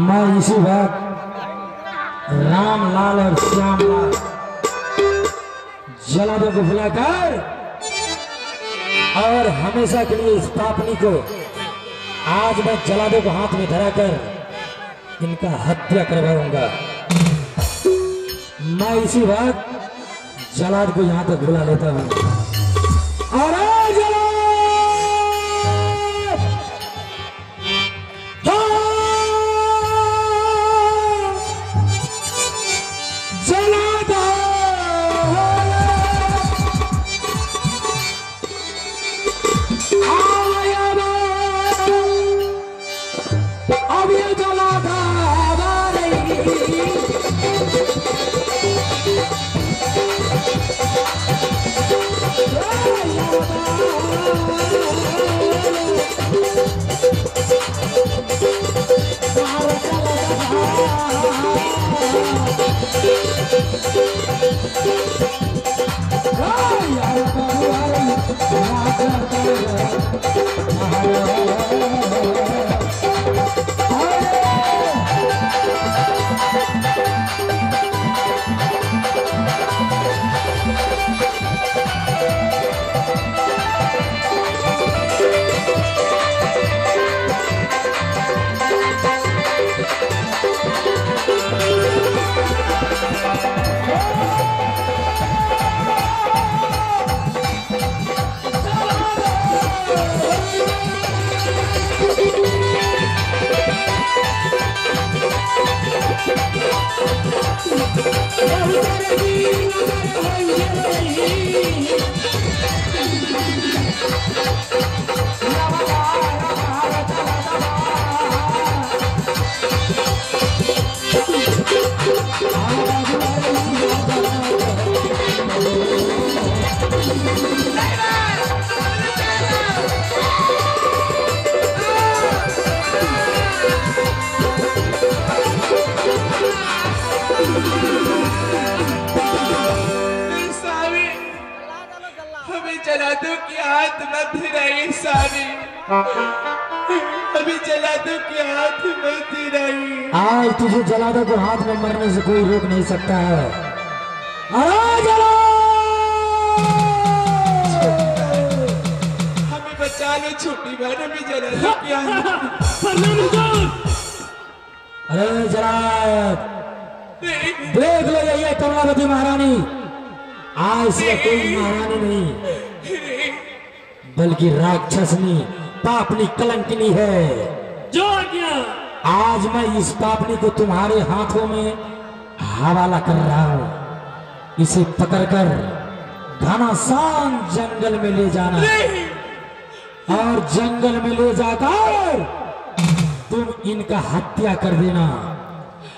मैं इसी वक्त राम लाल और श्याम लाल जलादों को बुलाकर और हमेशा के लिए इस पापनी को आज मैं जलादों को हाथ में धराकर इनका हत्या करवाऊँगा। मैं इसी वक्त जलाद को यहाँ तक बुला लेता हूँ। Oh, I'm Yeah. हाथ मत धराइए स्वामी हमें जला दो कि हाथ मत धराइए आज तुझे जलादों को हाथ में मरने से कोई रोक नहीं सकता है। अरे जला! हमें बचा लो छोटी बहन हमें जला दो कि हाथ प्रणाम हुजूर अरे जला! नहीं देख लो ये कमलावती महारानी। आज से कोई महारानी नहीं। बल्कि राक्षसनी पापनी कलंकिनी है। जो आज्ञा आज मैं इस पापनी को तुम्हारे हाथों में हवाला कर रहा हूँ। इसे पकड़कर घमासान जंगल में ले जाना। और जंगल में ले जाकर तुम इनका हत्या कर देना।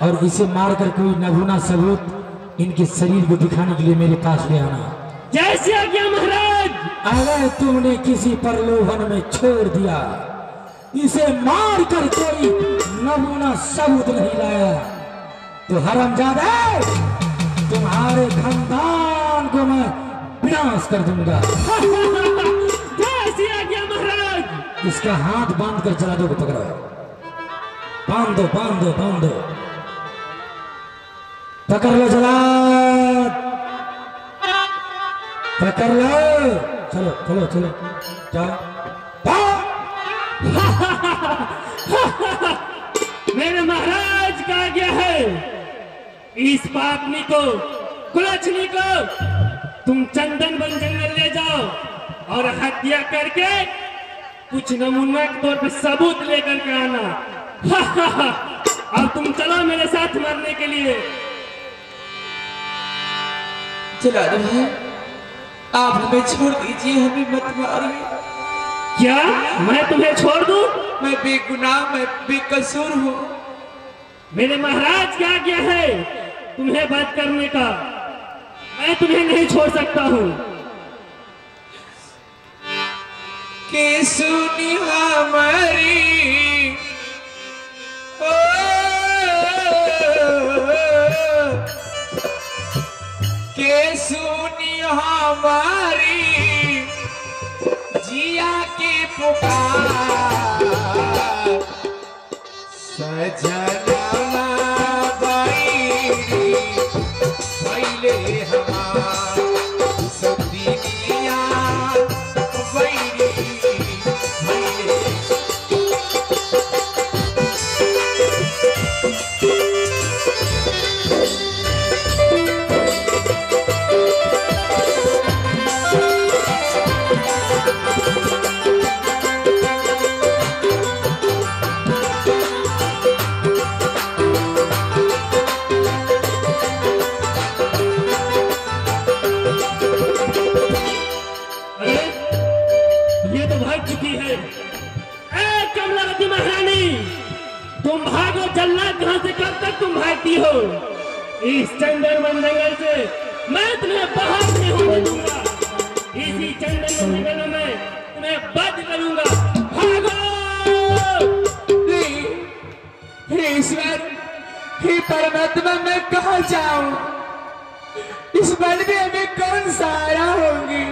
और इसे मारकर कोई नमूना सबूत इनके शरीर को दिखाने के लिए मेरे पास ले आना। जैसे आज्ञा महाराज। अगर तुमने किसी प्रलोभन में छोड़ दिया। इसे मार कर कोई नमूना सबूत नहीं लाया। तो हरमजादा तुम्हारे खानदान को मैं विनाश कर दूँगा। इसका हाथ बाँध कर जला दो पकड़ो। बाँध दो बाँध दो बाँध। दो पकड़ लो जला पकड़ लो। चलो चलो चलो। जाओ। मेरे महाराज का आज्ञा है? इस पापनी को कुलछनी को तुम चंदन बन जंगल ले जाओ और हत्या करके कुछ नमूना के तौर पर सबूत लेकर के आना। अब तुम चलो मेरे साथ मरने के लिए। चला दो। आप हमें छोड़ दीजिए हमें मत मारिए। क्या? मैं तुम्हें छोड़ दूँ? मैं बेगुनाह मैं बेकसूर हूँ। मेरे महाराज क्या क्या है तुम्हें बात करने का? मैं तुम्हें नहीं छोड़ सकता हूँ। के सुनी हमारी के सुनी हमारी जिया के पुकार भागती हो। इस चंदन जंगल से मैं तुम्हें बाहर नहीं होने दूँगा इसी चंदन जंगल में तुम्हें बंद करूँगा। ईश्वर, हे परमात्मा, मैं कहा जाऊँ? इस वन में हमें कौन सहारा होंगी?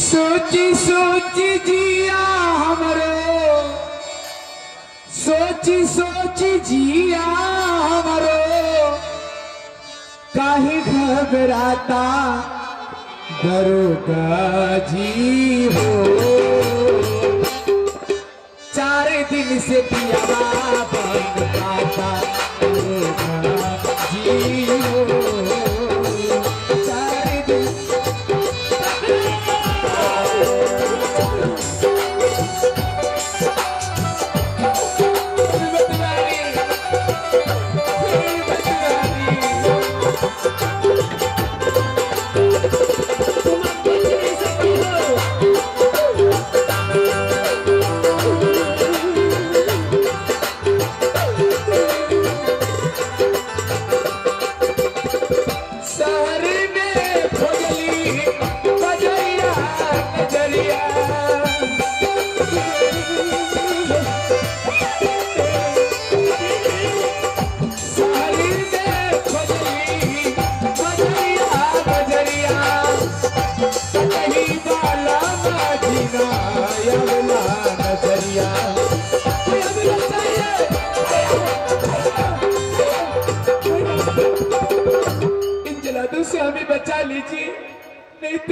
सोची सोची जिया। सोची सोची जिया हमरो काहे घबराता दरोगा जी हो चार दिन से पिया बंद पाता दरोगा जी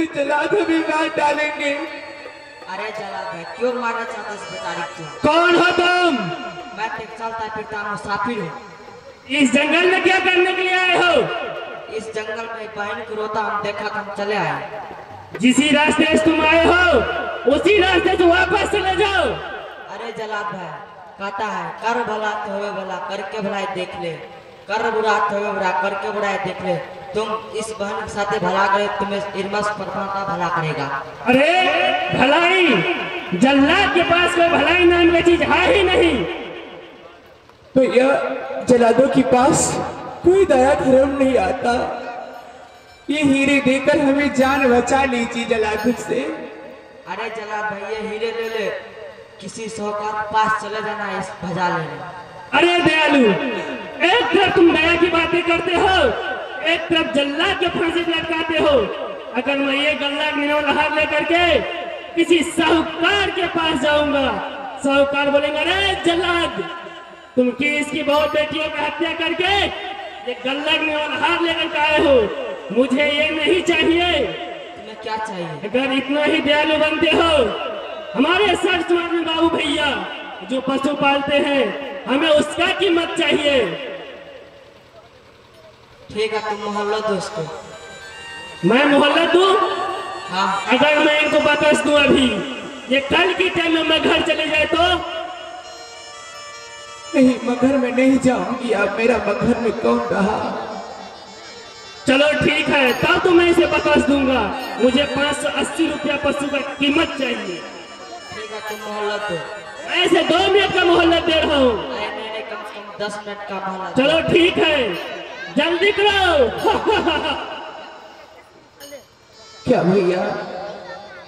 नहीं तो जलाद हमें मार डालेंगे। अरे जला भाई क्यों मारना चाहता इस बेचारी को? कौन हो तुम? मैं तो चलता फिरता मुसाफिर हूँ। इस जंगल में क्या करने के लिए आए हो? इस जंगल में बहन को रोता हम देखा तो हम चले आए। जिसी रास्ते से तुम आए हो उसी रास्ते से वापस चले जाओ। अरे जलाद भाई कहता है कर भला तो भला करके भलाई देख ले। कर बुरा तो बुरा करके बुराई देख ले। तुम इस बहन के साथ भला करे तुम्हें इर्मस परमात्मा भला करेगा। अरे भलाई! जल्लाद के पास कोई भलाई नाम की चीज़ है ही नहीं। तो यह जलादों के पास कोई दया धर्म नहीं आता। ये हीरे देकर हमें जान बचा लीजिए जलादों से। अरे जलाद भाई ये हीरे ले ले। किसी साहूकार के पास चले जाना इस भजा लेने अरे दयालु एक तरफ़ तुम दया की बातें करते हो एक तरफ़ जल्लाद के फांसी पे लटकाते हो। अगर मैं ये गल्ला नियम हार लेकर के किसी साहूकार के पास जाऊँगा साहूकार बोलेंगे अरे जल्लाद तुम किस की बहुत बेटियों की हत्या करके ये गल्ला नियम हार लेकर के आए हो? मुझे ये नहीं चाहिए। तुम्हें क्या चाहिए? अगर इतना ही दयालु बनते हो हमारे सर में बाबू भैया जो पशु पालते हैं हमें उसका कीमत चाहिए। है तुम मोहल्ला दोस्तों। मैं मोहल्ला दूँ हाँ। अगर मैं इनको बकस दूँ अभी ये कल के टाइम में मैं घर चले जाए तो? नहीं मगर मैं नहीं जाऊँगी। अब मेरा मगर में कौन रहा? चलो ठीक है तब तो मैं इसे बकस दूँगा। मुझे पाँच सौ अस्सी रुपया पशु का कीमत चाहिए। ठीक है तुम मोहल्ला दो मैं इसे दो मिनट का मोहल्ला दे रहा हूँ। अरे नहीं नहीं कम से कम दस मिनट का मोहल्ला चलो ठीक है। जल्दी करो। क्या भैया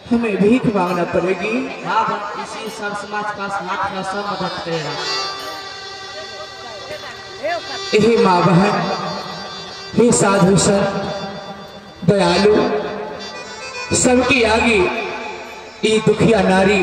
हमें भीख मांगना पड़ेगी? हाँ इसी सर समाज का हाथ में सब मदद करेगा हे माँ बहन हे साधु सर दयालु सबके आगे ये दुखिया नारी